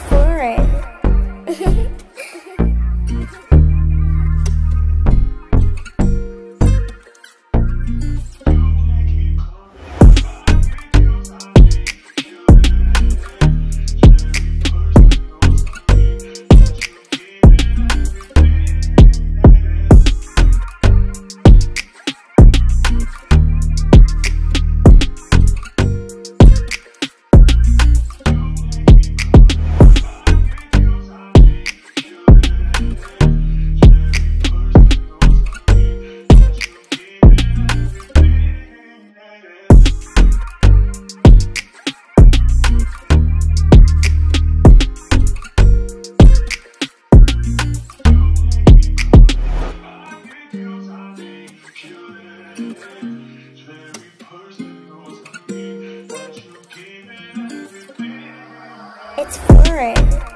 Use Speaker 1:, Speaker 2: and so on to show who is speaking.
Speaker 1: for it. It's for it.